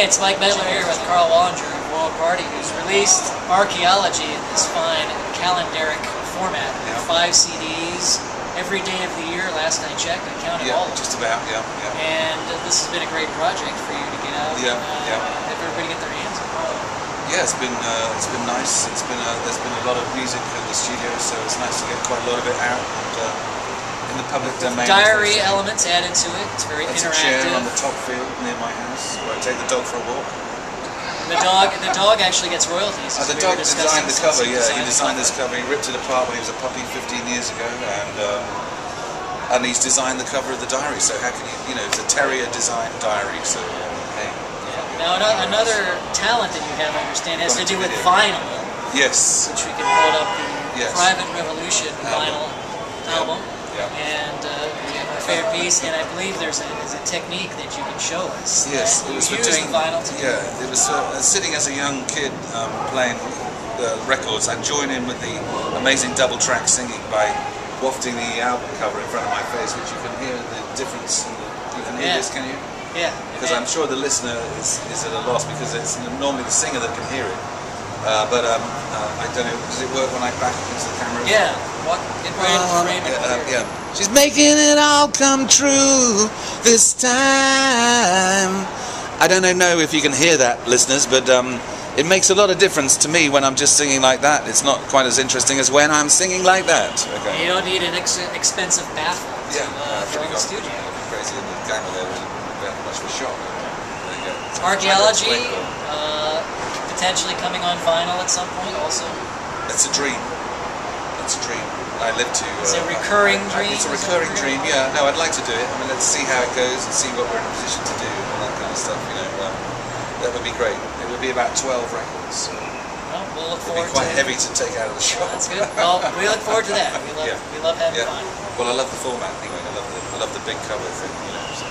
Hey, it's Mike Mettler here with Karl Wallinger of World Party, who's released Archaeology in this fine calendaric format. Yeah. Five CDs, every day of the year. Last I checked, I counted Yeah, all of them. just about, yeah, yeah. And uh, this has been a great project for you to get out. Yeah, and, uh, yeah. Have everybody get their hands on it. Yeah, it's been uh, it's been nice. It's been uh, there's been a lot of music in the studio, so it's nice to get quite a lot of it out and, uh, in the public domain. Diary elements added to it. It's very That's a chair on the top field near my house where I take the dog for a walk. The dog, the dog actually gets royalties. Uh, as the we dog designed the cover, yeah. He designed this cover. He ripped it apart when he was a puppy 15 years ago, and um, and he's designed the cover of the diary. So how can you, you know, it's a terrier designed diary. So hey, Now ano- another talent that you have, I understand, has to do with vinyl, yes, which we can hold up the Yes. Private Revolution Album. vinyl album. Yeah. And uh, we have our favorite piece, and I believe there's a, there's a technique that you can show us. Yes, it was doing. vinyl. Yeah, it was uh, sitting as a young kid um, playing the records. I'd join in with the amazing double track singing by wafting the album cover in front of my face, which you can hear the difference. In the, you can hear Yeah. this, can you? Yeah. Because I'm sure the listener is, is at a loss because it's normally the singer that can hear it. Uh, but um, uh, I don't know. Does it work when I back up into the camera? Yeah. Walk, get right into frame. and uh, yeah. She's making it all come true this time. I don't know if you can hear that, listeners, but um, it makes a lot of difference to me when I'm just singing like that. It's not quite as interesting as when I'm singing like that. Okay. You don't need an ex- expensive to Yeah, uh, uh, the studio. crazy the there. Much of a shot. There you go. Archaeology, to uh, potentially coming on vinyl at some point also. It's a dream. It's a dream. I live to. It's a uh, recurring I- I- dream, It's a recurring dream. Yeah. No, I'd like to do it. I mean, let's see how it goes and see what we're in a position to do and all that kind of stuff. You know, um, that would be great. It would be about 12 records. Well, we'll look forward. It'd be quite to heavy to take out of the shop. That's good. Well, we look forward to that. We love, Yeah. we love having Yeah. fun. Well, I love the format anyway. I love the I love the big cover thing. You know. So,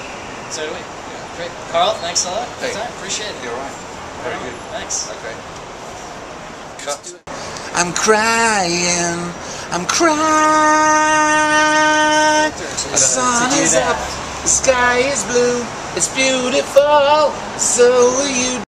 So do we. Yeah. Great. Karl, thanks a lot Hey. Appreciate it. you're right. Very good. Thanks. Okay. Cut. I'm crying. I'm crying. The sun is up. The sky is blue. It's beautiful. So are you.